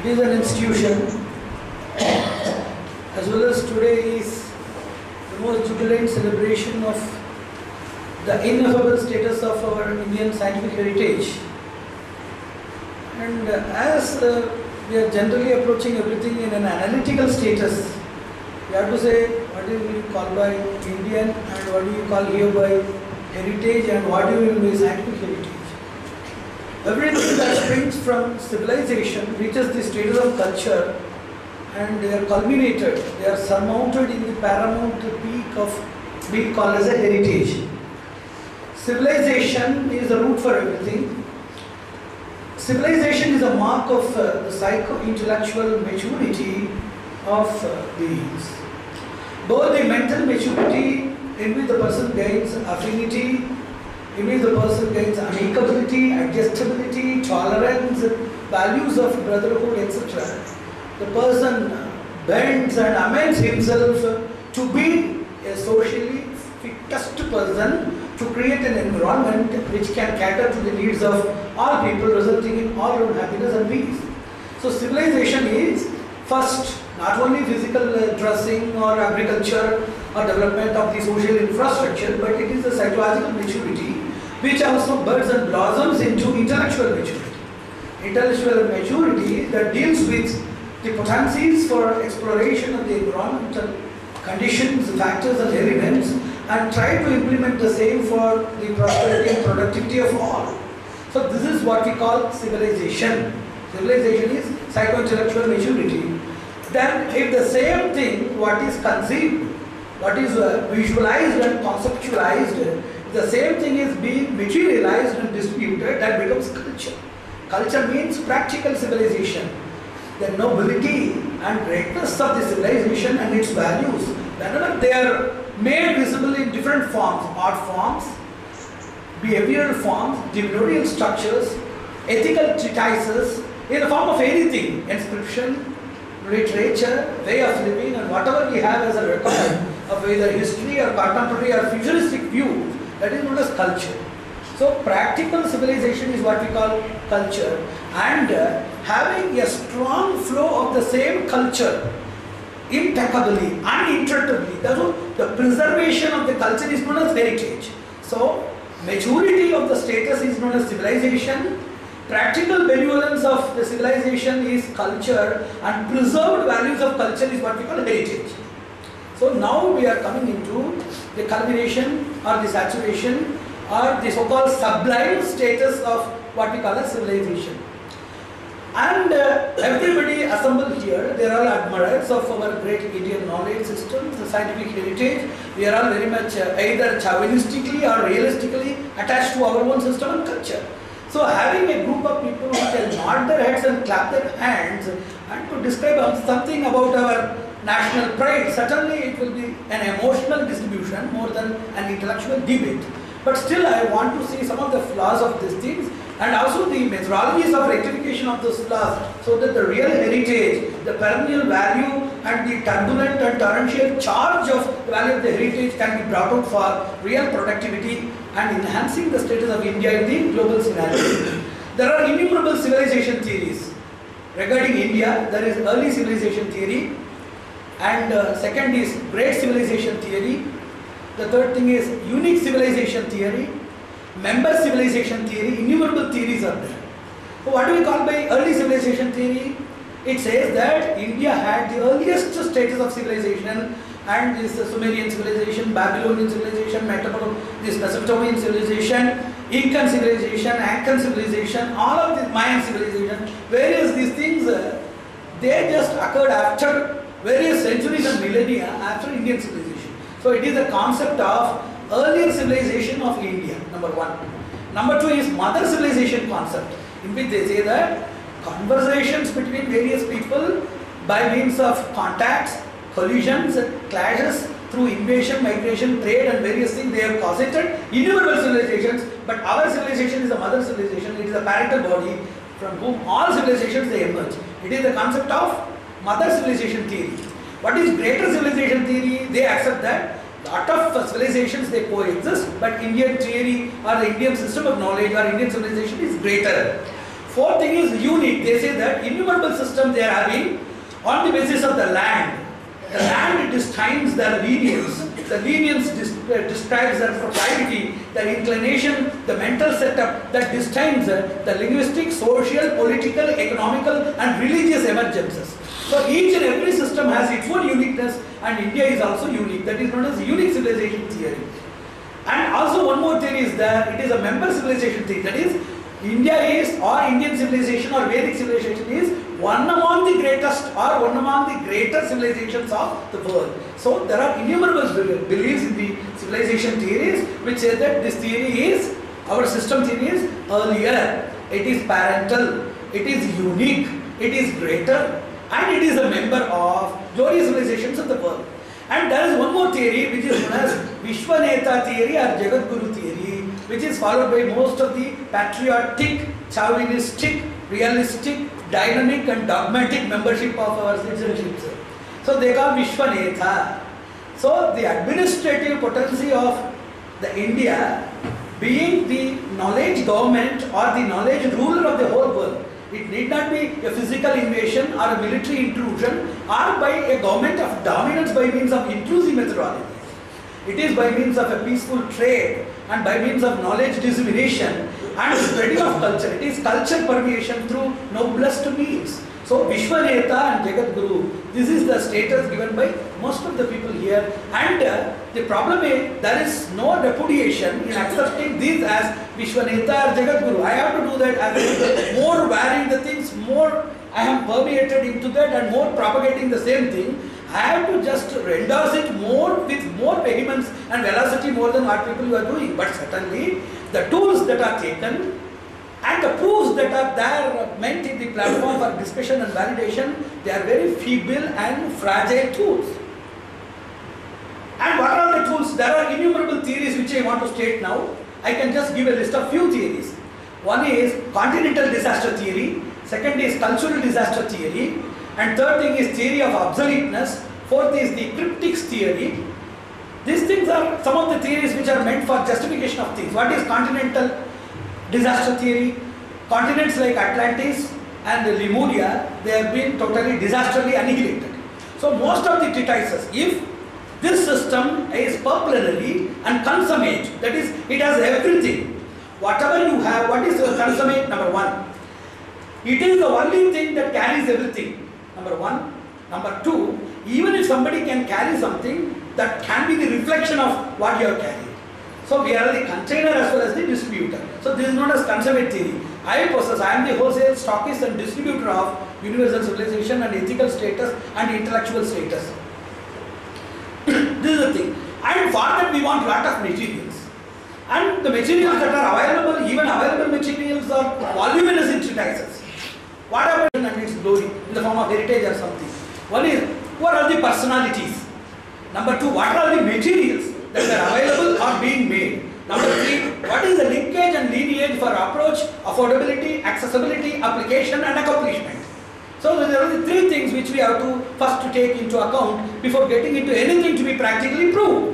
It is an institution as well as today is the most jubilant celebration of the ineffable status of our Indian scientific heritage. And uh, as uh, we are generally approaching everything in an analytical status, we have to say what do you call by Indian and what do you call here by heritage and what do you mean by scientific heritage. Everything that springs from civilization reaches the status of culture and they are culminated, they are surmounted in the paramount peak of being called as a heritage. Civilization is the root for everything. Civilization is a mark of uh, the psycho-intellectual maturity of uh, beings. Both the mental maturity in which the person gains affinity, in which the person gains amicability, adjustability, tolerance, values of brotherhood, etc. The person bends and amends himself to be a socially fittest person to create an environment which can cater to the needs of all people, resulting in all round happiness and peace. So, civilization is first not only physical uh, dressing or agriculture or development of the social infrastructure, but it is a psychological maturity which also buds and blossoms into intellectual maturity. Intellectual maturity that deals with the potencies for exploration of the environmental conditions, factors and elements and try to implement the same for the prosperity and productivity of all. So this is what we call civilization. Civilization is psycho-intellectual maturity. Then if the same thing, what is conceived, what is uh, visualized and conceptualized, the same thing is being materialized and disputed, that becomes culture. Culture means practical civilization. The nobility and greatness of the civilization and its values, whenever they are made visible in different forms, art forms, behavioral forms, developmental structures, ethical treatises, in the form of anything, inscription, literature, way of living and whatever we have as a record of either history or contemporary or futuristic view, that is known as culture. So practical civilization is what we call culture and uh, having a strong flow of the same culture impeccably, uninterruptedly. Therefore, the preservation of the culture is known as heritage. So, maturity of the status is known as civilization. Practical benevolence of the civilization is culture and preserved values of culture is what we call heritage. So now we are coming into the culmination or the saturation or the so-called sublime status of what we call as civilization. And uh, everybody assembled here, they are all admirers of our great Indian knowledge system, the scientific heritage. We are all very much uh, either chauvinistically or realistically attached to our own system and culture. So having a group of people who can nod their heads and clap their hands and to describe something about our national pride, certainly it will be an emotional distribution more than an intellectual debate. But still I want to see some of the flaws of these things and also the methodologies of rectification of those flaws so that the real heritage, the perennial value and the turbulent and torrential charge of the value of the heritage can be brought out for real productivity and enhancing the status of India in the global scenario. there are innumerable civilization theories. Regarding India, there is early civilization theory and uh, second is great civilization theory. The third thing is unique civilization theory member civilization theory, innumerable theories are there. So what do we call by early civilization theory? It says that India had the earliest status of civilization and this Sumerian civilization, Babylonian civilization, Metabol this Mesopotamian civilization, Incan civilization, Ancan civilization, all of the Mayan civilization, various these things, they just occurred after various centuries and millennia after Indian civilization. So it is a concept of earlier civilization of India, number one. Number two is mother civilization concept, in which they say that conversations between various people by means of contacts, collisions, clashes through invasion, migration, trade and various things they have causated innumerable civilizations, but our civilization is a mother civilization, it is a parental body from whom all civilizations they emerge. It is the concept of mother civilization theory. What is greater civilization theory? They accept that lot of civilizations they coexist, but Indian theory or the Indian system of knowledge or Indian civilization is greater. Fourth thing is unique. They say that innumerable system they are having on the basis of the land. The land destines their lenience. The lenience uh, describes their propriety, their inclination, the mental setup that destines uh, the linguistic, social, political, economical and religious emergences. So each and every system has its own uniqueness and India is also unique. That is known as unique civilization theory. And also one more theory is that it is a member civilization theory. That is India is or Indian civilization or Vedic civilization is one among the greatest or one among the greater civilizations of the world. So there are innumerable beliefs in the civilization theories which say that this theory is, our system theory is earlier, it is parental, it is unique, it is greater and it is a member of glorious civilizations of the world. And there is one more theory which is known as Vishwaneta theory or Jagat Guru theory which is followed by most of the patriotic, chauvinistic, realistic, dynamic and dogmatic membership of our citizenships. So they call Vishwanetha. So the administrative potency of the India being the knowledge government or the knowledge ruler of the whole world it need not be a physical invasion or a military intrusion or by a government of dominance by means of intrusive methodologies. It is by means of a peaceful trade and by means of knowledge dissemination and spreading of culture. It is culture permeation through noblest means. So Vishwaneta and Jagat Guru, this is the status given by most of the people here. And uh, the problem is there is no repudiation in accepting these as Vishwaneta or Jagat Guru. I have to do that as more varying the things, more I am permeated into that and more propagating the same thing. I have to just endorse it more with more vehemence and velocity more than what people are doing. But certainly the tools that are taken and the proofs that are there meant in the platform for discussion and validation, they are very feeble and fragile tools. And what are the tools? There are innumerable theories which I want to state now. I can just give a list of few theories. One is continental disaster theory, second is cultural disaster theory, and third thing is theory of obsoleteness, fourth is the cryptics theory. These things are some of the theories which are meant for justification of things. What is continental disaster theory. Continents like Atlantis and Lemuria, they have been totally disastrously annihilated. So most of the treatises, if this system is perplenary and consummate, that is, it has everything. Whatever you have, what is consummate? Number one. It is the only thing that carries everything. Number one. Number two, even if somebody can carry something, that can be the reflection of what you are carrying. So we are the container as well as the distributor. So this is known as consummate theory. I possess, I am the wholesale stockist and distributor of universal civilization and ethical status and intellectual status. This is the thing. And for that we want lot of materials. And the materials that are available, even available materials are voluminous in treatises. Whatever and its glory in the form of heritage or something. One is, what are the personalities? Number two, what are the materials? that are available or being made. Number three, what is the linkage and lineage for approach, affordability, accessibility, application and accomplishment. So there are the three things which we have to first to take into account before getting into anything to be practically proved.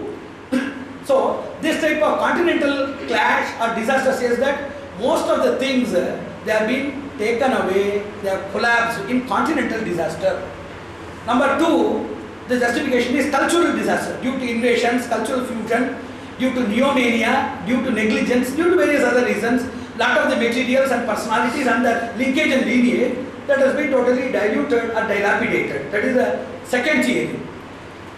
so this type of continental clash or disaster says that most of the things uh, they have been taken away, they have collapsed in continental disaster. Number two, the justification is cultural disaster due to invasions, cultural fusion, due to neomania, due to negligence, due to various other reasons. Lot of the materials and personalities and the linkage and lineage that has been totally diluted or dilapidated. That is the second theory.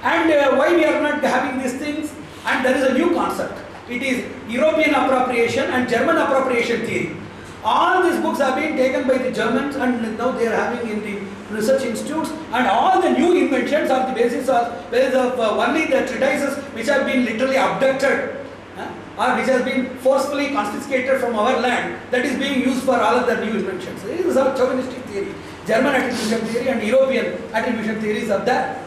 And uh, why we are not having these things? And there is a new concept. It is European appropriation and German appropriation theory. All these books have been taken by the Germans and now they are having in the research institutes and all the new inventions are the basis of, basis of uh, only the treatises which have been literally abducted or which has been forcefully confiscated from our land that is being used for all of the new inventions. This is our chauvinistic theory. German attribution theory and European attribution theories are there.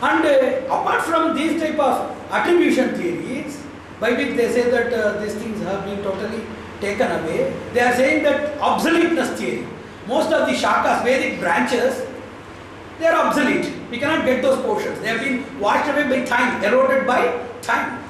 And uh, apart from these type of attribution theories, by which they say that uh, these things have been totally taken away. They are saying that obsoleteness theory. Most of the Shakas, Vedic branches, they are obsolete. We cannot get those portions. They have been washed away by time, eroded by time.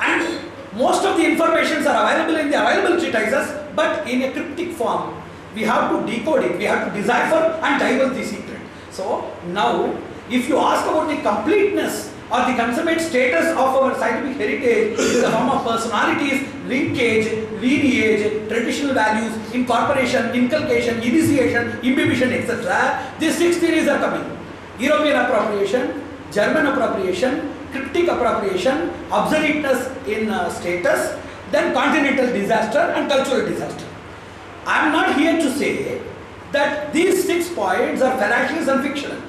And most of the informations are available in the available treatises, but in a cryptic form. We have to decode it, we have to decipher and divulge the secret. So now, if you ask about the completeness or the consummate status of our scientific heritage in the form of personalities, linkage, lineage, traditional values, incorporation, inculcation, initiation, imbibition, etc. These six theories are coming. European appropriation, German appropriation, cryptic appropriation, obsoleteness in uh, status, then continental disaster and cultural disaster. I am not here to say that these six points are fallacious and fictional.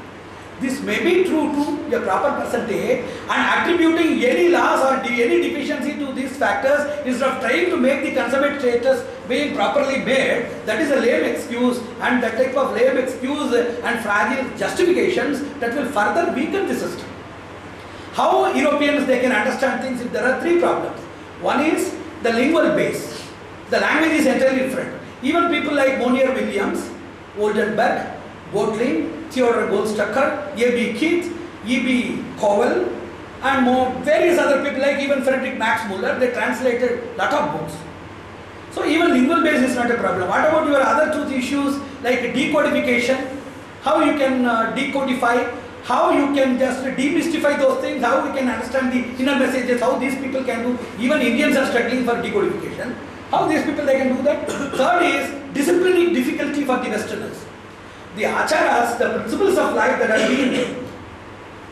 This may be true to a proper percentage and attributing any loss or any deficiency to these factors instead of trying to make the consummate status being properly made, that is a lame excuse and that type of lame excuse and fragile justifications that will further weaken the system. How Europeans they can understand things if there are three problems. One is the lingual base. The language is entirely different. Even people like Monier Williams, Oldenberg, Gottlieb, Theodor Goldstucker, A.B. Keith, E.B. Cowell, and more various other people like even Frederick Max Muller, they translated lot of books. So even lingual base is not a problem. What about your other two issues like decodification? How you can uh, decodify? How you can just demystify those things? How we can understand the inner messages? How these people can do? Even Indians are struggling for decodification. How these people they can do that? Third is disciplining difficulty for the Westerners. The acharas, the principles of life that are being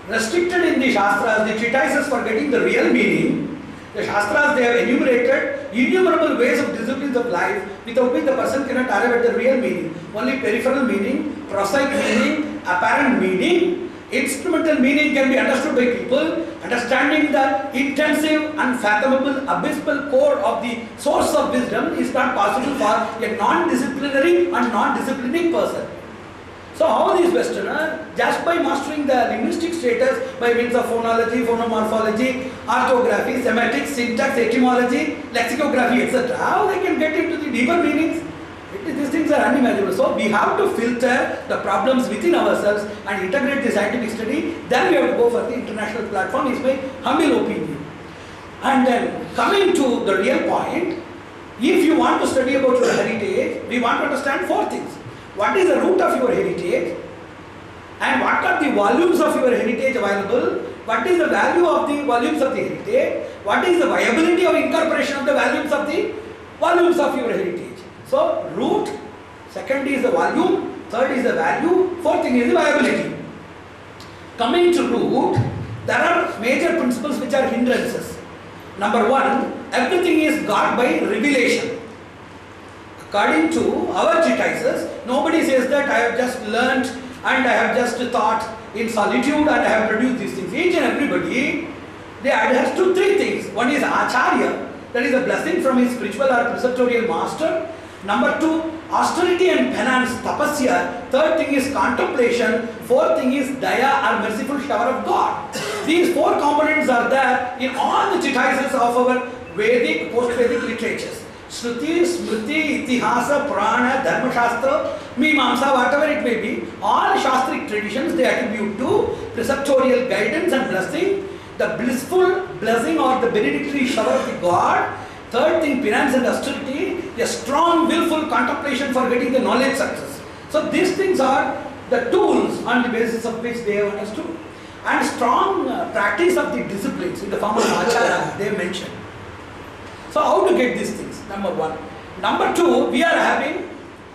restricted in the Shastras, the treatises for getting the real meaning, the Shastras they have enumerated innumerable ways of disciplines of life without which the person cannot arrive at the real meaning. Only peripheral meaning, prosaic meaning, apparent meaning, instrumental meaning can be understood by people. Understanding the intensive, unfathomable, abysmal core of the source of wisdom is not possible for a non-disciplinary and non-disciplining person. So how these Westerners, just by mastering the linguistic status by means of phonology, phonomorphology, orthography, semantics, syntax, etymology, lexicography, etc., how they can get into the deeper meanings? These things are unimaginable. So we have to filter the problems within ourselves and integrate the scientific study. Then we have to go for the international platform is my humble opinion. And then coming to the real point, if you want to study about your heritage, we want to understand four things. What is the root of your heritage? And what are the volumes of your heritage available? What is the value of the volumes of the heritage? What is the viability of incorporation of the volumes of the volumes of your heritage? So root, second is the volume, third is the value, fourth thing is the viability. Coming to root, there are major principles which are hindrances. Number one, everything is got by revelation. According to our treatises, nobody says that I have just learnt and I have just thought in solitude and I have produced these things. Each and everybody, they adhere to three things. One is acharya, that is a blessing from his spiritual or preceptorial master. Number two, austerity and penance, tapasya. Third thing is contemplation. Fourth thing is daya or merciful shower of God. These four components are there in all the treatises of our Vedic, post-Vedic literatures. Shruti, Smriti, Itihasa, Purana, Dharma Shastra, Mimamsa, whatever it may be, all Shastric traditions they attribute to preceptorial guidance and blessing, the blissful blessing or the benedictory shower of the God. Third thing, penance and austerity, a strong willful contemplation for getting the knowledge success. So these things are the tools on the basis of which they have understood. And strong uh, practice of the disciplines in the form of achara, they mentioned. So how to get these things? Number one. Number two, we are having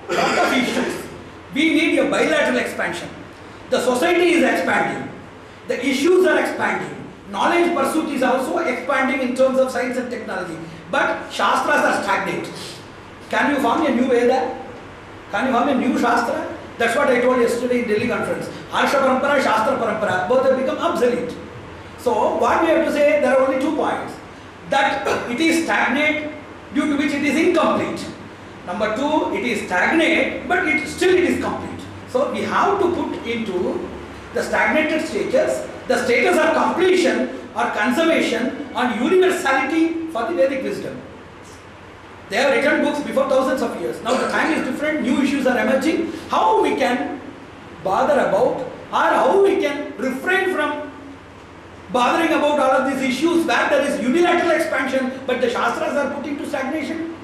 lot of issues. We need a bilateral expansion. The society is expanding. The issues are expanding. Knowledge pursuit is also expanding in terms of science and technology. But Shastras are stagnant. Can you form a new Veda? Can you form a new Shastra? That's what I told yesterday in Delhi conference. Arsha Parampara, Shastra Parampara, both have become obsolete. So what we have to say, there are only two points. That it is stagnant due to which it is incomplete. Number two, it is stagnant, but it still it is complete. So we have to put into the stagnated status, the status of completion or conservation and universality for the Vedic wisdom. They have written books before thousands of years. Now the time is different, new issues are emerging. How we can bother about or how we can refrain from bothering about all of these issues where there is unilateral expansion but the Shastras are put into stagnation?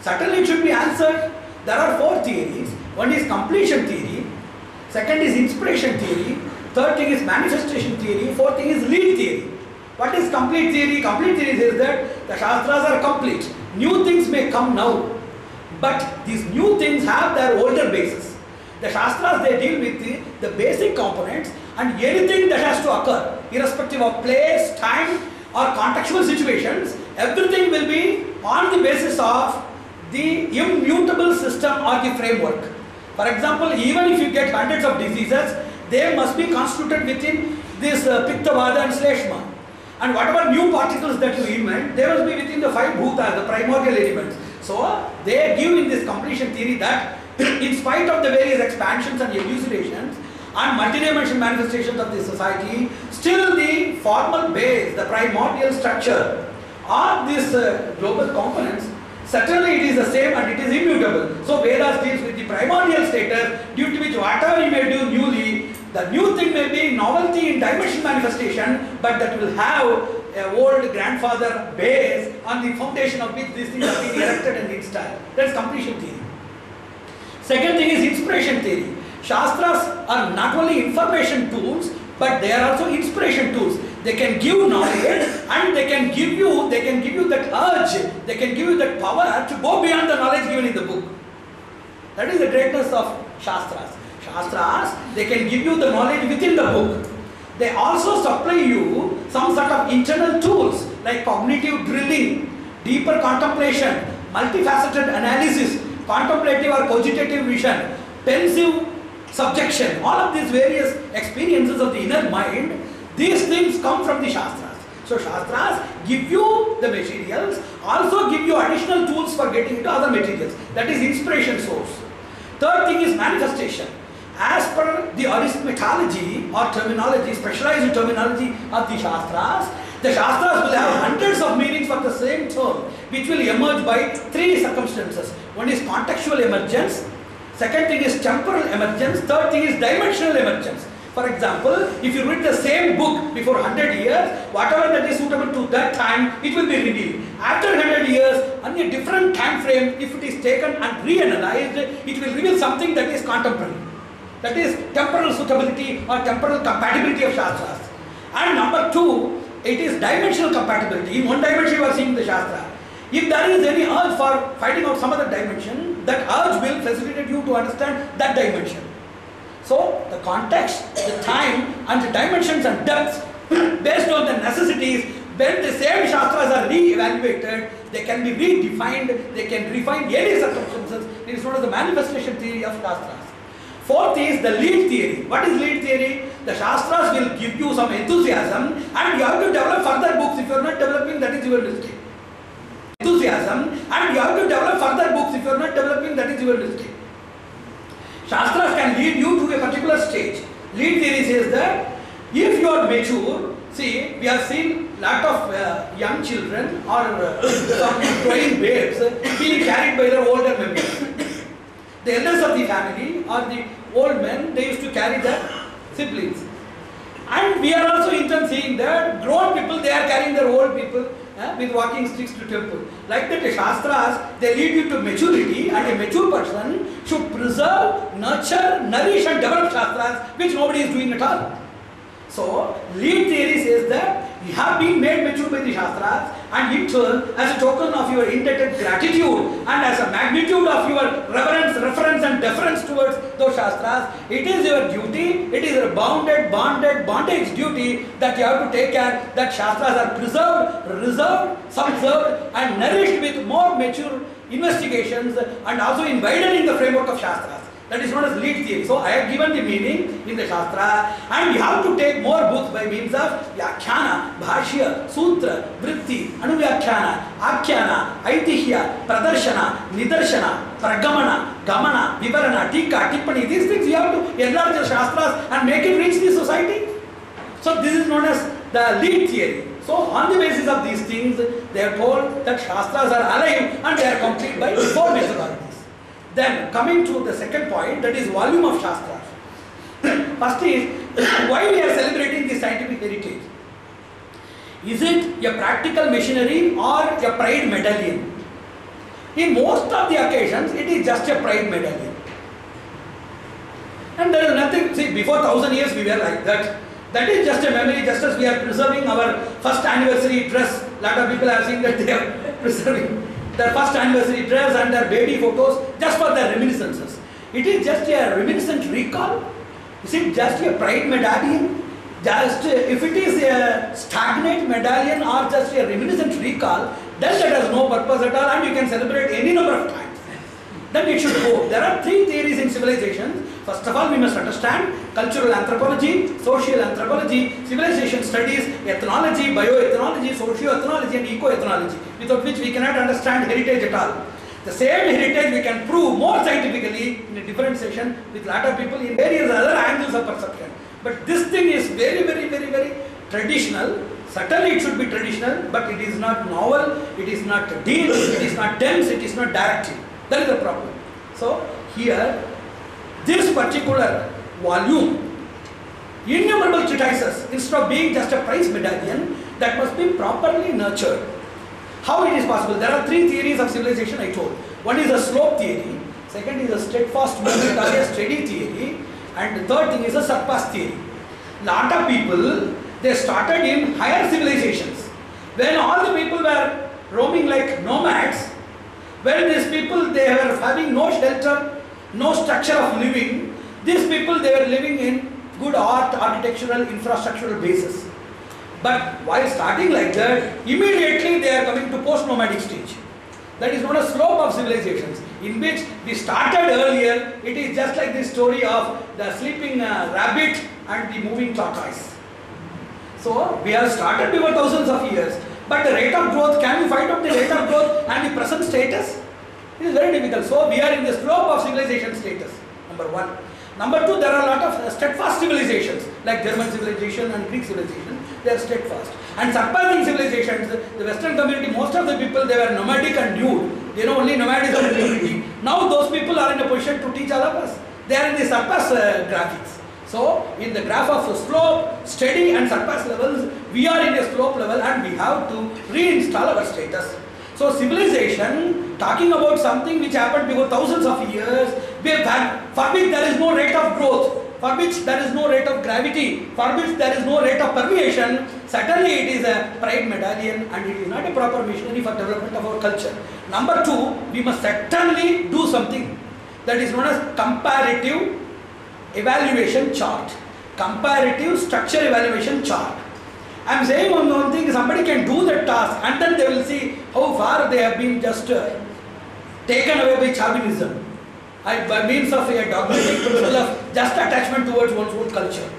Certainly it should be answered. There are four theories. One is completion theory, second is inspiration theory, third thing is manifestation theory, fourth thing is lead theory. What is complete theory? Complete theory says that the Shastras are complete. New things may come now, but these new things have their older basis. The Shastras they deal with the, the basic components and anything that has to occur, irrespective of place, time, or contextual situations, everything will be on the basis of the immutable system or the framework. For example, even if you get hundreds of diseases, they must be constituted within this uh, Pittavada and Sleshma. And whatever new particles that you invent, they must be within the five bhutas, the primordial elements. So, they give in this completion theory that in spite of the various expansions and elucidations and multidimensional manifestations of the society, still the formal base, the primordial structure of these uh, global components Certainly it is the same and it is immutable. So Vedas deals with the primordial status due to which whatever you may do newly, the new thing may be novelty in dimension manifestation but that will have a old grandfather base on the foundation of which these things are being erected and installed. That is completion theory. Second thing is inspiration theory. Shastras are not only information tools but they are also inspiration tools. They can give knowledge and they can give you, they can give you that urge, they can give you that power to go beyond the knowledge given in the book. That is the greatness of Shastras. Shastras, they can give you the knowledge within the book. They also supply you some sort of internal tools like cognitive drilling, deeper contemplation, multifaceted analysis, contemplative or cogitative vision, pensive subjection, all of these various experiences of the inner mind, these things come from the Shastras. So Shastras give you the materials, also give you additional tools for getting into other materials. That is inspiration source. Third thing is manifestation. The arithmetology or terminology, specialized terminology of the Shastras, the Shastras will have hundreds of meanings for the same term, which will emerge by three circumstances. One is contextual emergence, second thing is temporal emergence, third thing is dimensional emergence. For example, if you read the same book before 100 years, whatever that is suitable to that time, it will be revealed. After 100 years, on a different time frame, if it is taken and reanalyzed, it will reveal something that is contemporary. That is temporal suitability or temporal compatibility of Shastras. And number two, it is dimensional compatibility. In one dimension you are seeing the Shastra. If there is any urge for finding out some other dimension, that urge will facilitate you to understand that dimension. So the context, the time and the dimensions and depths based on the necessities, when the same Shastras are re-evaluated, they can be redefined, they can refine any circumstances. It is known as the manifestation theory of Shastras. Fourth is the lead theory. What is lead theory? The Shastras will give you some enthusiasm and you have to develop further books. If you are not developing, that is your mistake. Enthusiasm and you have to develop further books. If you are not developing, that is your mistake. Shastras can lead you to a particular stage. Lead theory says that if you are mature, see, we have seen lot of uh, young children or uh, some growing babes being carried by their older members. The elders of the family or the old men, they used to carry their siblings. And we are also in turn seeing that grown people, they are carrying their old people uh, with walking sticks to temple. Like that, the Shastras, they lead you to maturity and a mature person should preserve, nurture, nourish and develop Shastras, which nobody is doing at all. So, lead theory says that you have been made mature by the Shastras and in turn, as a token of your indebted gratitude and as a magnitude of your reverence, reference and deference towards those Shastras, it is your duty, it is your bounded, bonded, bondage duty that you have to take care that Shastras are preserved, reserved, subserved and nourished with more mature investigations and also in widening the framework of Shastras. That is known as lead theory. So I have given the meaning in the Shastra and you have to take more books by means of Vyakhyana, Bhashya, Sutra, Vritti, Anuvyakhyana, Akhyana, Aitihya, Pradarshana, Nidarshana, Pragamana, Gamana, Vivarana, Tika, Tippani. These things you have to enlarge the Shastras and make it reach the society. So this is known as the lead theory. So on the basis of these things, they are told that Shastras are alive and they are complete by four methodologies. Then coming to the second point, that is volume of Shastras. First is why we are celebrating the scientific heritage. Is it a practical machinery or a pride medallion? In most of the occasions, it is just a pride medallion. And there is nothing, see, before thousand years we were like that. That is just a memory, just as we are preserving our first anniversary dress. Lot of people are saying that they are preserving their first anniversary dress and their baby photos just for their reminiscences. It is just a reminiscent recall. Is it just a pride medallion? Just if it is a stagnant medallion or just a reminiscent recall, then that has no purpose at all and you can celebrate any number of times. Then it should go. There are three theories in civilization. First of all, we must understand cultural anthropology, social anthropology, civilization studies, ethnology, bioethnology, socio-ethnology and eco-ethnology, without which we cannot understand heritage at all. The same heritage we can prove more scientifically in a different session with lot of people in various other angles of perception. But this thing is very, very, very, very traditional. Certainly it should be traditional, but it is not novel, it is not deep, it is not dense, it is not directive. That is the problem. So here, this particular volume, innumerable treatises, instead of being just a prize medallion, that must be properly nurtured. How it is possible? There are three theories of civilization I told. One is a slope theory, second is a steadfast movement or a steady theory, and the third thing is a surpass theory. Lot of people, they started in higher civilizations. When all the people were roaming like nomads, when these people, they were having no shelter, no structure of living, these people, they were living in good art, architectural, infrastructural basis. But while starting like that, immediately they are coming to post-nomadic stage. That is known as slope of civilizations, in which we started earlier. It is just like the story of the sleeping uh, rabbit and the moving tortoise. So we have started before thousands of years, but the rate of growth, can we find out the rate of growth and the present status? It is very difficult. So we are in the slope of civilization status, number one. Number two, there are a lot of steadfast civilizations, like German civilization and Greek civilization, they are steadfast. And surpassing civilizations, the Western community, most of the people, they were nomadic and nude. They know only nomadism and nudity. Now those people are in a position to teach all of us. They are in the surpass uh, graphics. So, in the graph of slope, steady and surpass levels, we are in a slope level and we have to reinstall our status. So, civilization, talking about something which happened before thousands of years, for which there is no rate of growth, for which there is no rate of gravity, for which there is no rate of permeation, certainly it is a pride medallion and it is not a proper machinery for development of our culture. Number two, we must certainly do something that is known as comparative evaluation chart. Comparative structure evaluation chart. I am saying one, thing, somebody can do that task and then they will see how far they have been just uh, taken away by Chauvinism. I, by means of a dogmatic principle of just attachment towards one's own culture.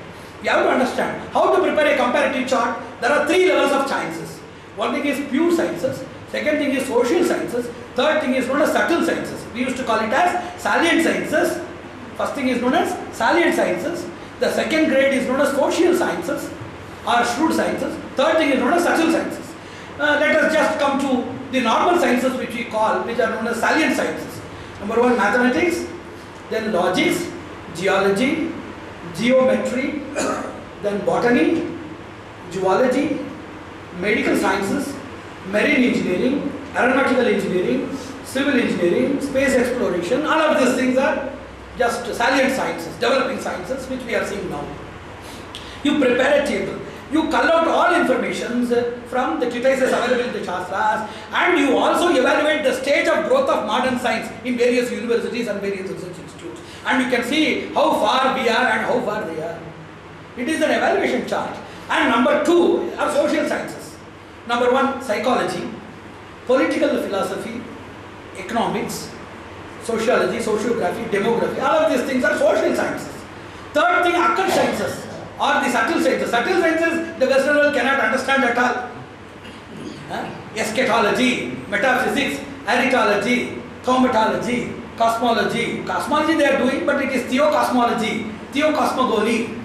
You have to understand how to prepare a comparative chart. There are three levels of sciences. One thing is pure sciences, second thing is social sciences, third thing is known as subtle sciences. We used to call it as salient sciences. First thing is known as salient sciences. The second grade is known as social sciences or shrewd sciences. Third thing is known as subtle sciences. Uh, let us just come to the normal sciences which we call, which are known as salient sciences. Number one, mathematics, then logics, geology, geometry, then botany, zoology, medical sciences, marine engineering, aeronautical engineering, civil engineering, space exploration, all of these things are just salient sciences, developing sciences which we are seeing now. You prepare a table, you cull out all informations uh, from the treatises available in the Shastras and you also evaluate the stage of growth of modern science in various universities and various research institutes and you can see how far we are and how far they are. It is an evaluation chart. And number two are social sciences. Number one, psychology, political philosophy, economics, sociology, sociography, demography, all of these things are social sciences. Third thing, occult sciences or the subtle sciences. Subtle sciences the Western world cannot understand at all. Huh? Eschatology, metaphysics, aritology, thaumatology, cosmology. Cosmology they are doing, but it is theocosmology, theocosmogoly.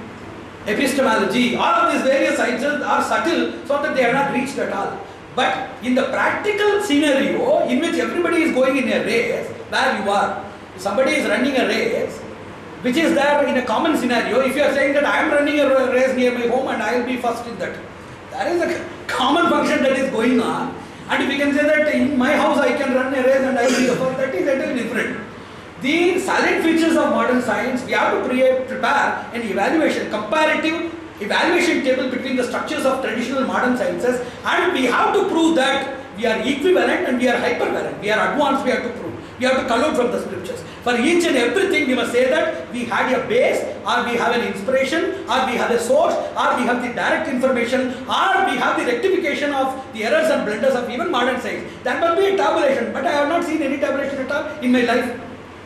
epistemology, all of these various sciences are subtle so that they are not reached at all. But in the practical scenario in which everybody is going in a race, where you are, if somebody is running a race, which is there in a common scenario, if you are saying that I am running a race near my home and I will be first in that, that is a common function that is going on. And if you can say that in my house I can run a race and I will be first, that is entirely different. The silent features of modern science, we have to prepare an evaluation, comparative evaluation table between the structures of traditional modern sciences and we have to prove that we are equivalent and we are hypervalent. We are advanced, we have to prove. We have to collude from the scriptures. For each and everything we must say that we had a base or we have an inspiration or we have a source or we have the direct information or we have the rectification of the errors and blunders of even modern science. That must be a tabulation but I have not seen any tabulation at all in my life.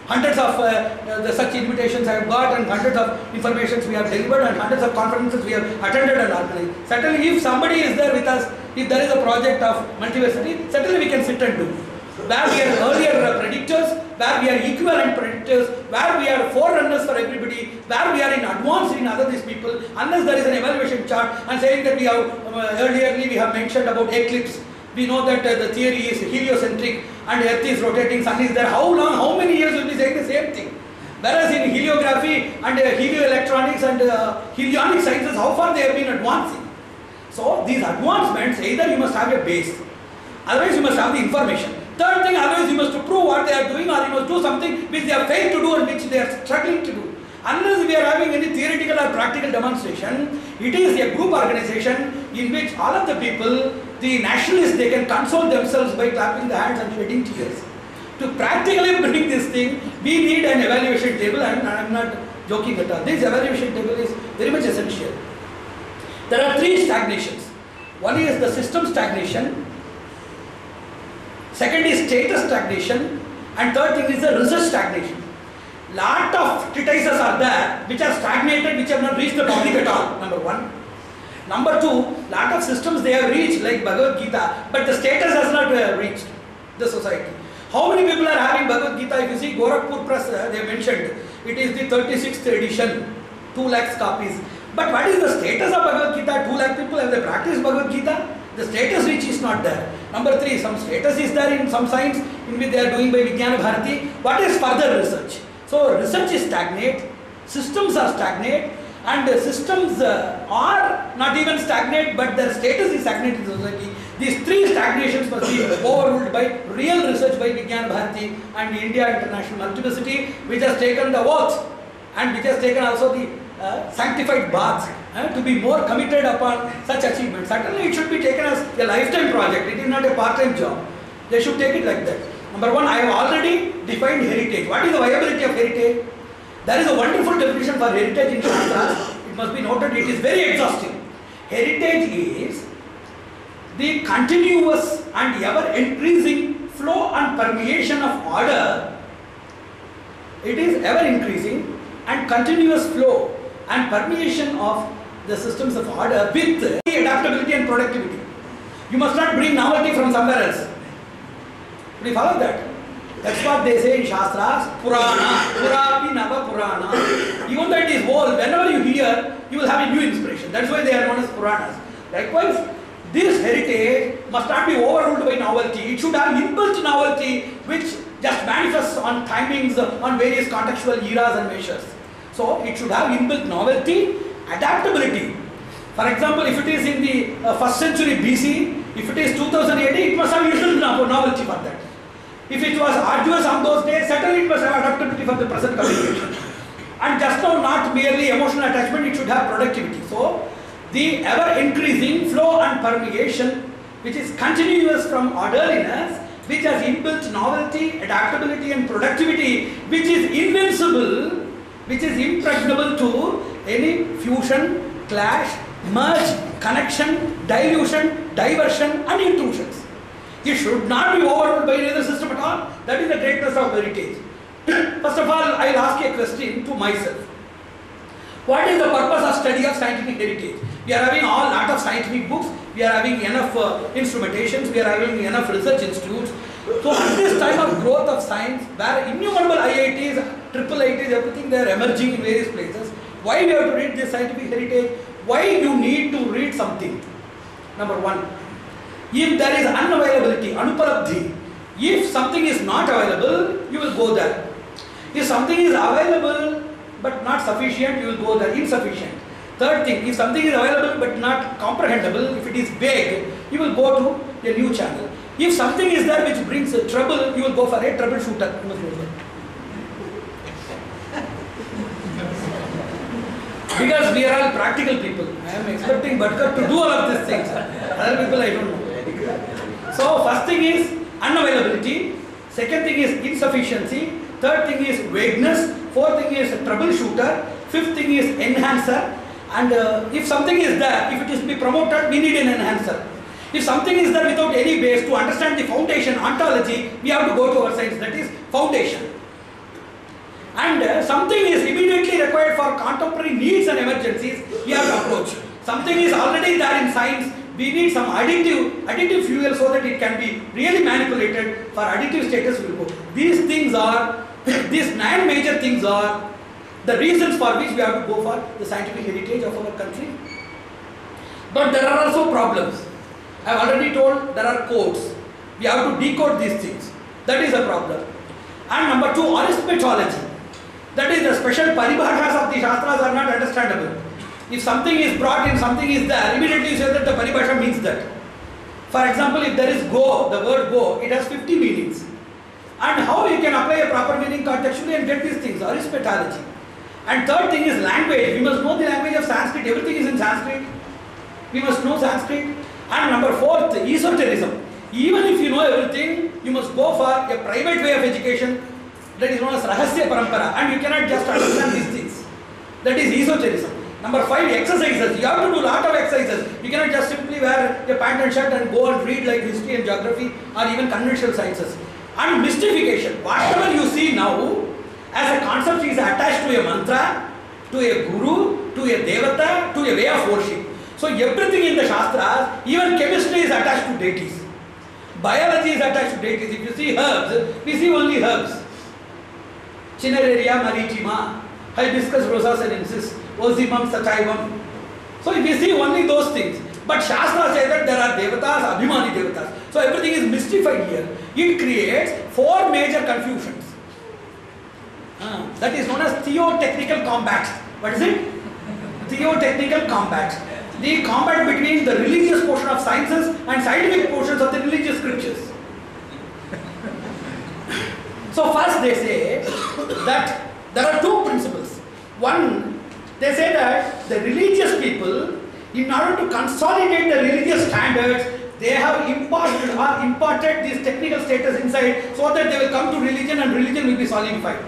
Hundreds of uh, uh, such invitations I have got and hundreds of informations we have delivered and hundreds of conferences we have attended and organized. Certainly if somebody is there with us, if there is a project of multiversity, certainly we can sit and do. Where we are earlier predictors, where we are equivalent predictors, where we are forerunners for everybody, where we are in advance in other these people, unless there is an evaluation chart and saying that we have, uh, earlierly we have mentioned about eclipse, we know that uh, the theory is heliocentric and earth is rotating, sun is there. How long, how many years will be saying the same thing? Whereas in heliography and uh, helioelectronics and uh, helionic sciences, how far they have been advancing. So these advancements, either you must have a base, otherwise you must have the information. Third thing, otherwise you must prove what they are doing or you must do something which they have failed to do and which they are struggling to do. Unless we are having any theoretical or practical demonstration, it is a group organization in which all of the people, the nationalists, they can console themselves by clapping the hands and shedding tears. To practically bring this thing, we need an evaluation table and I am not joking at all. This evaluation table is very much essential. There are three stagnations. One is the system stagnation, second is status stagnation, and third thing is the research stagnation. Lot of treatises are there which are stagnated, which have not reached the public at all, number one. Number two, lot of systems they have reached like Bhagavad Gita, but the status has not uh, reached the society. How many people are having Bhagavad Gita? If you see Gorakhpur Press, uh, they mentioned it is the 36th edition, 2 lakhs copies. But what is the status of Bhagavad Gita? 2 lakh people have they practiced Bhagavad Gita? The status which is not there. Number three, some status is there in some science in which they are doing by Vijnana Bharati. What is further research? So research is stagnate, systems are stagnate, and the systems uh, are not even stagnate, but their status is stagnate in society. These three stagnations must be overruled by real research by Vijnana Bharati and India International Multiversity, which has taken the oath and which has taken also the uh, sanctified baths uh, to be more committed upon such achievements. Certainly it should be taken as a lifetime project, it is not a part-time job. They should take it like that. Number one, I have already defined heritage. What is the viability of heritage? There is a wonderful definition for heritage in Shastras. It must be noted, it is very exhaustive. Heritage is the continuous and ever increasing flow and permeation of order. It is ever increasing and continuous flow and permeation of the systems of order with adaptability and productivity. You must not bring novelty from somewhere else. Do you follow that? That's what they say in Shastras, Purana, Purapi Nava Purana. Even though it is old, whenever you hear, you will have a new inspiration. That's why they are known as Puranas. Likewise, this heritage must not be overruled by novelty. It should have inbuilt novelty which just manifests on timings, on various contextual eras and measures. So it should have inbuilt novelty, adaptability. For example, if it is in the uh, first century BC, if it is 2000 AD, it must have usual novelty for that. If it was arduous on those days, certainly it must have adaptability for the present communication. And just now, not merely emotional attachment, it should have productivity. So, the ever increasing flow and permeation, which is continuous from orderliness, which has inbuilt novelty, adaptability, and productivity, which is invincible, which is impregnable to any fusion, clash, merge, connection, dilution, diversion, and intrusions. It should not be overruled by any other system at all. That is the greatness of heritage. First of all, I will ask a question to myself. What is the purpose of study of scientific heritage? We are having all lot of scientific books, we are having enough uh, instrumentations, we are having enough research institutes. So at this time of growth of science, where innumerable IITs, triple IITs, everything they are emerging in various places, Why we have to read this scientific heritage? Why you need to read something? Number one, if there is unavailability, anupalabdhi, if something is not available, you will go there. If something is available but not sufficient, you will go there, insufficient. Third thing, if something is available but not comprehensible, if it is vague, you will go to a new channel. If something is there which brings trouble, you will go for a troubleshooter. Because we are all practical people. I am expecting Bhatkar to do all of these things. Other people I don't know. So first thing is unavailability. Second thing is insufficiency. Third thing is vagueness. Fourth thing is troubleshooter. Fifth thing is enhancer. And uh, if something is there, if it is to be promoted, we need an enhancer. If something is there without any base to understand the foundation, ontology, we have to go to our science, that is foundation. And uh, something is immediately required for contemporary needs and emergencies, we have to approach. Something is already there in science, we need some additive, additive fuel so that it can be really manipulated for additive status will go. These things are, these nine major things are the reasons for which we have to go for the scientific heritage of our country. But there are also problems. I have already told there are codes. We have to decode these things. That is a problem. And number two, arithmetology. That is the special paribhashas of the Shastras are not understandable. If something is brought in, something is there, immediately you say that the paribhasha means that. For example, if there is go, the word go, it has 50 meanings. And how you can apply a proper meaning contextually and get these things, arithmetology. And third thing is language. We must know the language of Sanskrit. Everything is in Sanskrit. We must know Sanskrit. And number fourth, esotericism. Even if you know everything, you must go for a private way of education that is known as Rahasya Parampara. And you cannot just understand these things. That is esotericism. Number five, exercises. You have to do a lot of exercises. You cannot just simply wear a pant and shirt and go and read like history and geography or even conventional sciences. And mystification. Whatever you see now as a concept is attached to a mantra, to a guru, to a devata, to a way of worship. So everything in the Shastras, even chemistry is attached to deities. Biology is attached to deities. If you see herbs, we see only herbs. Cineraria maritima, hibiscus rosa sinensis, ocimum sativum. So if you see only those things, but Shastra says that there are devatas, abhimani devatas. So everything is mystified here. It creates four major confusions. Ah, that is known as theotechnical combat. What is it? Theotechnical combat. The combat between the religious portion of sciences and scientific portions of the religious scriptures. So first they say that there are two principles. One, they say that the religious people, in order to consolidate the religious standards, they have imparted or imparted this technical status inside so that they will come to religion and religion will be solidified.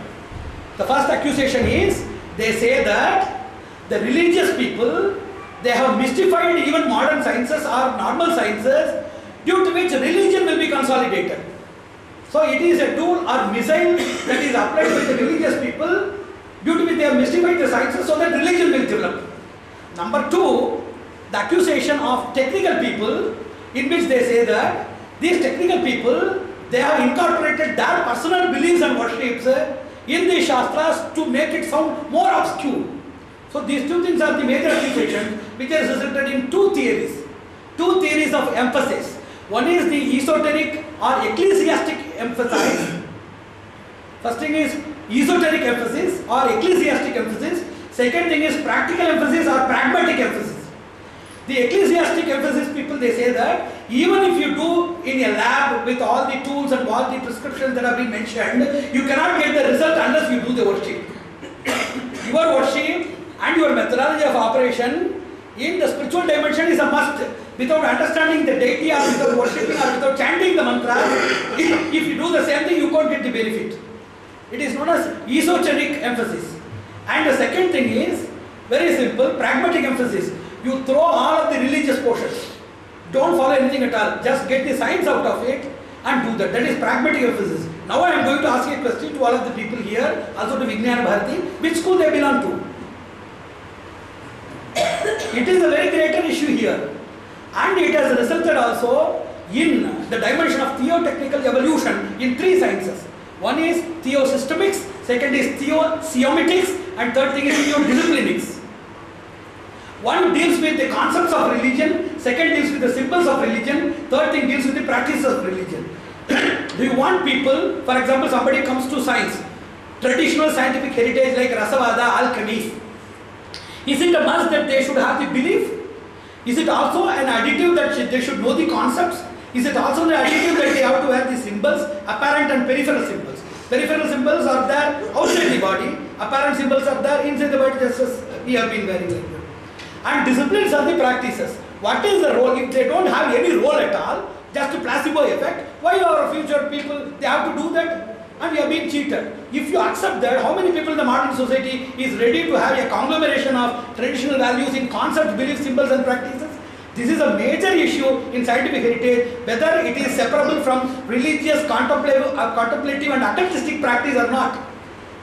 The first accusation is they say that the religious people they have mystified even modern sciences or normal sciences due to which religion will be consolidated. So it is a tool or missile that is applied by the religious people due to which they have mystified the sciences so that religion will develop. Number two, the accusation of technical people in which they say that these technical people they have incorporated their personal beliefs and worships in the Shastras to make it sound more obscure. So these two things are the major accusations which has resulted in two theories. Two theories of emphasis. One is the esoteric or ecclesiastic emphasis. First thing is esoteric emphasis or ecclesiastic emphasis. Second thing is practical emphasis or pragmatic emphasis. The ecclesiastic emphasis people they say that even if you do in a lab with all the tools and all the prescriptions that have been mentioned, you cannot get the result unless you do the worship. your worship and your methodology of operation in the spiritual dimension is a must. Without understanding the deity or without worshipping or without chanting the mantra, if, you do the same thing, you can't get the benefit. It is known as esoteric emphasis. And the second thing is very simple, pragmatic emphasis. You throw all of the religious portions. Don't follow anything at all. Just get the science out of it and do that. That is pragmatic emphasis. Now I am going to ask a question to all of the people here, also to Vijnana Bharati, which school they belong to. It is a very greater issue here. And it has resulted also in the dimension of theotechnical evolution in three sciences. One is theosystemics, second is theosemiotics, and third thing is in your disciplinings. One deals with the concepts of religion, second deals with the symbols of religion, third thing deals with the practices of religion. Do you want people, for example, somebody comes to science, traditional scientific heritage like Rasavada, alchemy. Is it a must that they should have the belief? Is it also an additive that they should know the concepts? Is it also an additive that they have to have the symbols, apparent and peripheral symbols? Peripheral symbols are there outside the body, apparent symbols are there inside the body, just as we have been very that. And disciplines are the practices. What is the role? If they don't have any role at all, just a placebo effect, why our future people, they have to do that? And we are being cheated. If you accept that, how many people in the modern society is ready to have a conglomeration of traditional values in concepts, beliefs, symbols and practices? This is a major issue in scientific heritage, whether it is separable from religious, contemplative, uh, contemplative and occultistic practice or not.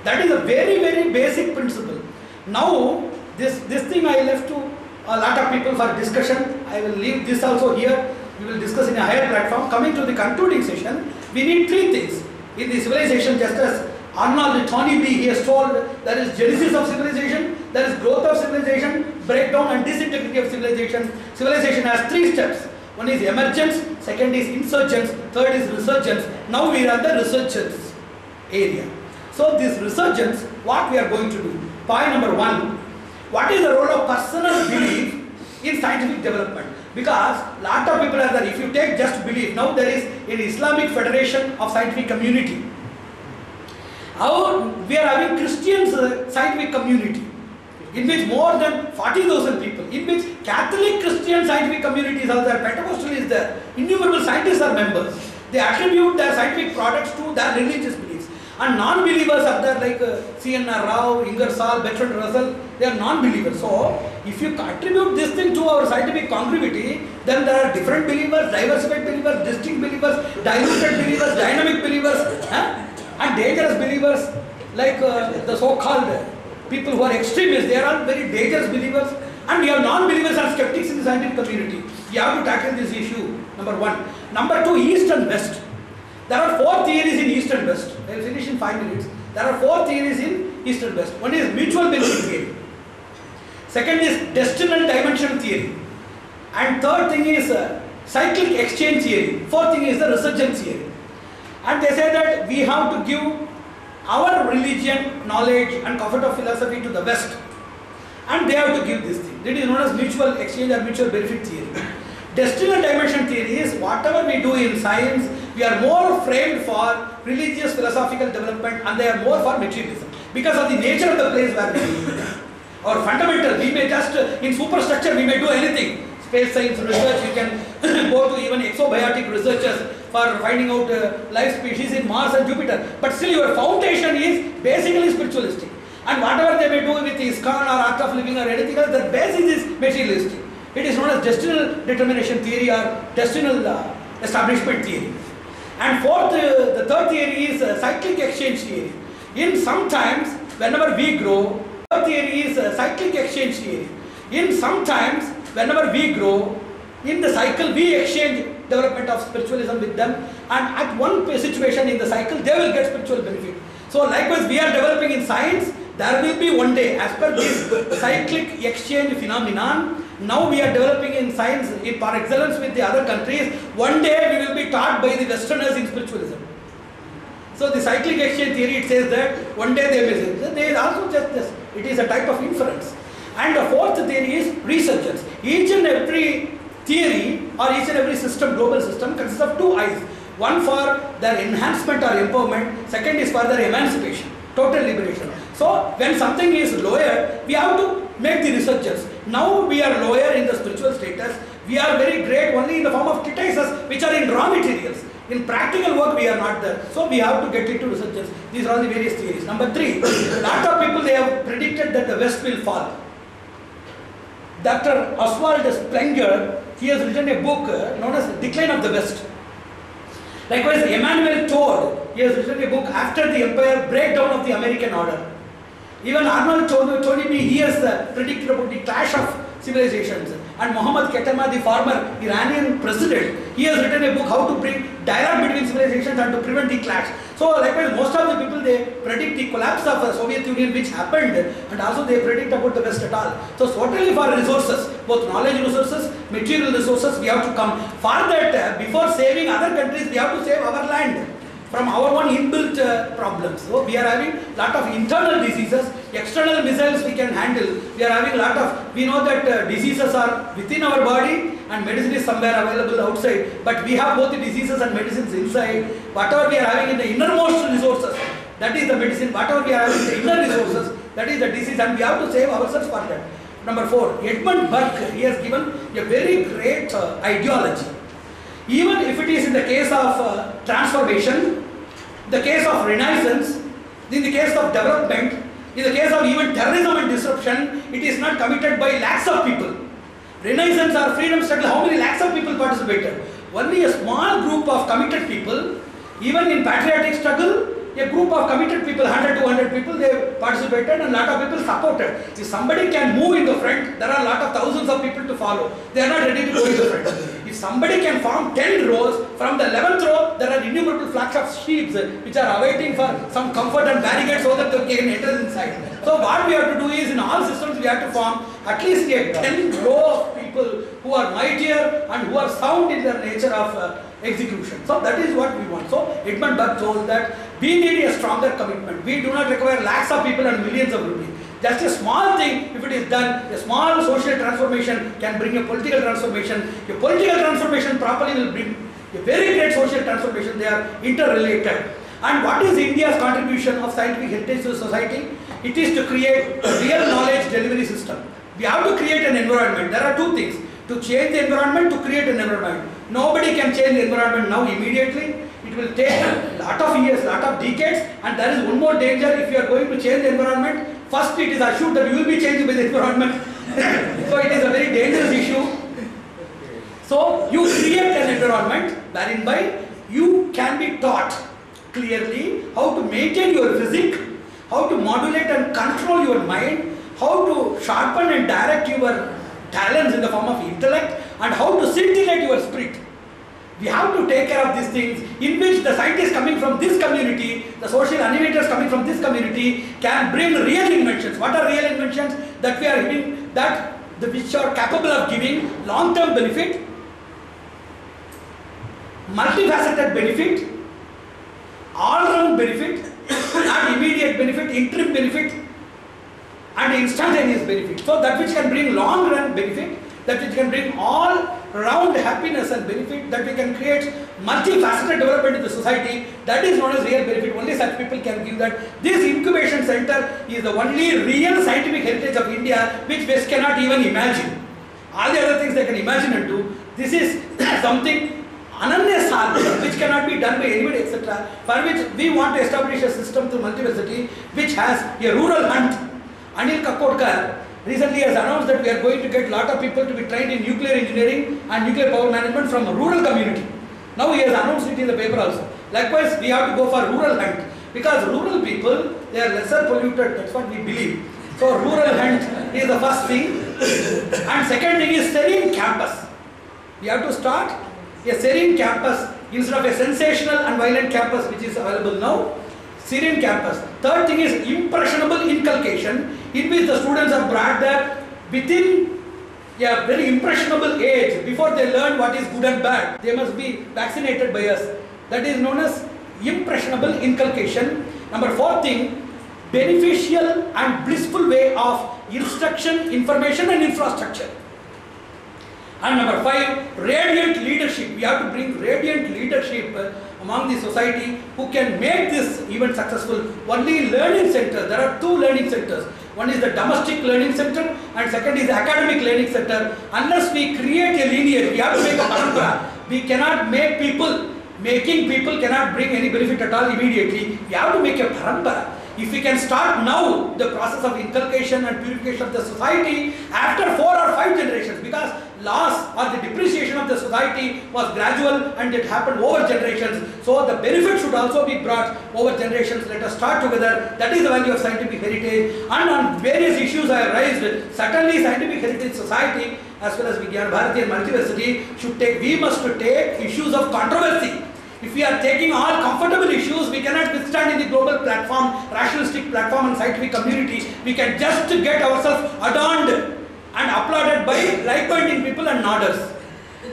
That is a very, very basic principle. Now, this, this thing I left to a lot of people for discussion. I will leave this also here. We will discuss in a higher platform. Coming to the concluding session, we need three things in the civilization, just as Arnold Toynbee. He has told there is genesis of civilization, there is growth of civilization, breakdown and disintegrity of civilization. Civilization has three steps. One is emergence, second is insurgence, third is resurgence. Now we are at the resurgence area. So this resurgence, what we are going to do? Point number one, what is the role of personal belief in scientific development? Because lot of people are there, if you take just belief, now there is an Islamic Federation of Scientific Community. Our, we are having Christians uh, scientific community in which more than 40,000 people, in which Catholic Christian scientific communities are there, Pentecostal is there, innumerable scientists are members. They attribute their scientific products to their religious beliefs. And non-believers are there like uh, C.N.R. Rao, Ingersoll, Bertrand Russell, they are non-believers. So, if you attribute this thing to our scientific congruity, then there are different believers, diversified believers, distinct believers, diluted believers, dynamic believers, and dangerous believers like uh, the so-called people who are extremists, they are all very dangerous believers. And we have non-believers and skeptics in the scientific community. We have to tackle this issue, number one. Number two, East and West. There are four theories in East and West. I will finish in five minutes. There are four theories in East and West. One is mutual benefit theory. Second is destinal dimension theory. And third thing is uh, cyclic exchange theory. Fourth thing is the resurgence theory. And they say that we have to give our religion, knowledge and comfort of philosophy to the West. And they have to give this thing. That is known as mutual exchange or mutual benefit theory. Destinal dimension theory is whatever we do in science, we are more framed for religious philosophical development and they are more for materialism. Because of the nature of the place where we live. Our fundamental, we may just, in superstructure, we may do anything. Space science research, you can go to even exobiotic researchers for finding out uh, life species in Mars and Jupiter. But still your foundation is basically spiritualistic. And whatever they may do with ISKCON or art of living or anything else, their basis is materialistic. It is known as destinal determination theory or destinal uh, establishment theory. And fourth, uh, the third theory is uh, cyclic exchange theory. In sometimes, whenever we grow, theory is cyclic exchange theory. In sometimes, whenever we grow, in the cycle we exchange development of spiritualism with them and at one situation in the cycle they will get spiritual benefit. So likewise we are developing in science, there will be one day as per this cyclic exchange phenomenon, now we are developing in science in par excellence with the other countries, one day we will be taught by the westerners in spiritualism. So the cyclic exchange theory it says that one day they will say, also just this, it is a type of inference. And the fourth theory is resurgence. Each and every theory or each and every system, global system consists of two eyes. One for their enhancement or empowerment, second is for their emancipation, total liberation. So when something is lower, we have to make the resurgence. Now we are lower in the spiritual status. We are very great only in the form of treatises which are in raw materials. In practical work we are not there. So we have to get into resurgence. These are the various theories. Number three, a lot of people they have predicted that the West will fall. Dr. Oswald Spengler, he has written a book uh, known as Decline of the West. Likewise, Emmanuel Todd, he has written a book after the empire breakdown of the American order. Even Arnold Toynbee, he has uh, predicted about the clash of civilizations. And Mohammad Khatami, the former Iranian president, he has written a book how to bring dialogue between civilizations and to prevent the clash. So likewise, most of the people they predict the collapse of the Soviet Union, which happened, and also they predict about the West at all. So totally for resources, both knowledge resources, material resources, we have to come. For that, uh, before saving other countries, we have to save our land from our own inbuilt uh, problems. So we are having lot of internal diseases, external missiles we can handle. We are having a lot of, we know that uh, diseases are within our body and medicine is somewhere available outside. But we have both the diseases and medicines inside. Whatever we are having in the innermost resources, that is the medicine. Whatever we are having in the inner resources, that is the disease and we have to save ourselves for that. Number four, Edmund Burke, he has given a very great uh, ideology. Even if it is in the case of uh, transformation, the case of renaissance, in the case of development, in the case of even terrorism and disruption, it is not committed by lakhs of people. Renaissance or freedom struggle, how many lakhs of people participated? Only a small group of committed people, even in patriotic struggle, a group of committed people, 100, 200 people, they participated and a lot of people supported. If somebody can move in the front, there are a lot of thousands of people to follow. They are not ready to go in the front. If somebody can form 10 rows, from the 11th row, there are innumerable flocks of sheep which are awaiting for some comfort and barricade so that they can enter inside. So what we have to do is, in all systems, we have to form at least a 10 row of people who are mightier and who are sound in their nature of uh, execution. So that is what we want. So Edmund Burke told that we need a stronger commitment. We do not require lakhs of people and millions of rupees. Just a small thing, if it is done, a small social transformation can bring a political transformation. A political transformation properly will bring a very great social transformation. They are interrelated. And what is India's contribution of scientific heritage to society? It is to create a real knowledge delivery system. We have to create an environment. There are two things. To change the environment, to create an environment. Nobody can change the environment now immediately. It will take a lot of years, lot of decades and there is one more danger if you are going to change the environment. First it is assumed that you will be changed by the environment. so it is a very dangerous issue. So you create an environment wherein by you can be taught clearly how to maintain your physique, how to modulate and control your mind, how to sharpen and direct your talents in the form of intellect and how to scintillate your spirit. We have to take care of these things in which the scientists coming from this community, the social innovators coming from this community can bring real inventions. What are real inventions that we are giving that the, which are capable of giving long-term benefit, multifaceted benefit, all-round benefit, not immediate benefit, interim benefit, and instantaneous benefit. So that which can bring long-run benefit, that which can bring all-round happiness and benefit, that we can create multifaceted development in the society, that is known as real benefit. Only such people can give that. This incubation center is the only real scientific heritage of India which West cannot even imagine. All the other things they can imagine and do. This is something which cannot be done by anybody etc. For which we want to establish a system through multiversity which has a rural hunt. Anil Kakodkar recently he has announced that we are going to get a lot of people to be trained in nuclear engineering and nuclear power management from a rural community. Now he has announced it in the paper also. Likewise, we have to go for rural hunt because rural people they are lesser polluted. That's what we believe. So rural hunt is the first thing, and second thing is serene campus. We have to start a serene campus instead of a sensational and violent campus which is available now. Serene campus. Third thing is impressionable inculcation in which the students are brought there within a very impressionable age before they learn what is good and bad. They must be vaccinated by us. That is known as impressionable inculcation. Number four thing, beneficial and blissful way of instruction, information and infrastructure. And number five, radiant leadership. We have to bring radiant leadership among the society who can make this event successful. Only learning center, there are two learning centers. One is the domestic learning center and second is the academic learning center. Unless we create a lineage, we have to make a parampara. We cannot make people, making people cannot bring any benefit at all immediately. We have to make a parampara. If we can start now the process of inculcation and purification of the society after four or five generations because loss or the depreciation of the society was gradual and it happened over generations. So the benefit should also be brought over generations. Let us start together. That is the value of scientific heritage. And on various issues I have raised, certainly scientific heritage society as well as Vigyan Bharati and Multiversity should take, we must take issues of controversy If we are taking all comfortable issues, we cannot withstand in the global platform, rationalistic platform and scientific community. We can just get ourselves adorned and applauded by like-minded people and nodders.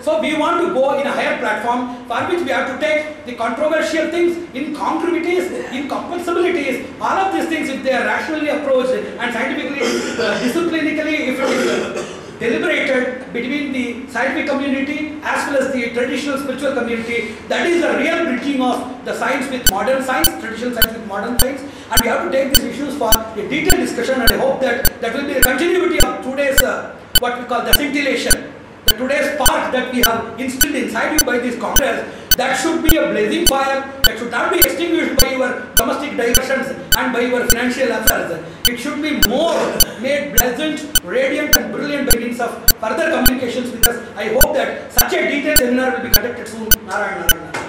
So we want to go in a higher platform for which we have to take the controversial things, incongruities, incompatibilities, all of these things if they are rationally approached and scientifically, uh, disciplinically, if it is deliberated between the scientific community as well as the traditional spiritual community, that is the real bridging of the science with modern science, traditional science with modern science and we have to take these issues for a detailed discussion and I hope that that will be the continuity of today's uh, what we call the scintillation today's spark that we have instilled inside you by this Congress, that should be a blazing fire, that should not be extinguished by your domestic diversions and by your financial affairs. It should be more made pleasant, radiant and brilliant by means of further communications with us. I hope that such a detailed seminar will be conducted soon. Narayana, Narayana.